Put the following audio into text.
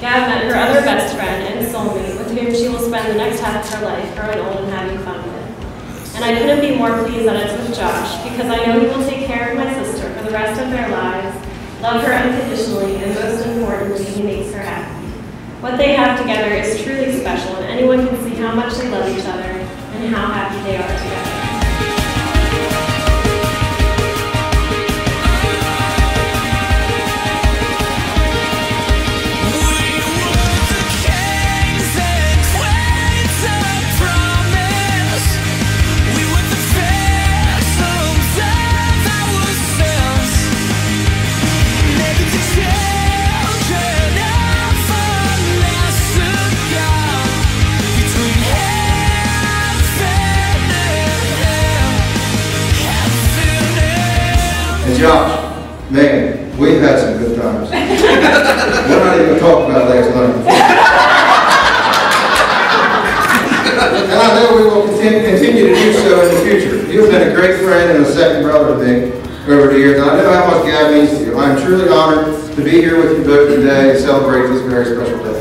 Gab met her other best friend and soulmate, with whom she will spend the next half of her life growing old and having fun with. And I couldn't be more pleased that it's with Josh, because I know he will take care of my sister for the rest of their lives, love her unconditionally, and most importantly, he makes her happy. What they have together is truly special, and anyone can see how much they love each other and how happy they are together. And Josh, man, we've had some good times. We're not even talking about last night. And I know we will continue, to do so in the future. You've been a great friend and a second brother to me over the years, and I know how much God means to you. I am truly honored to be here with you both today and celebrate this very special day.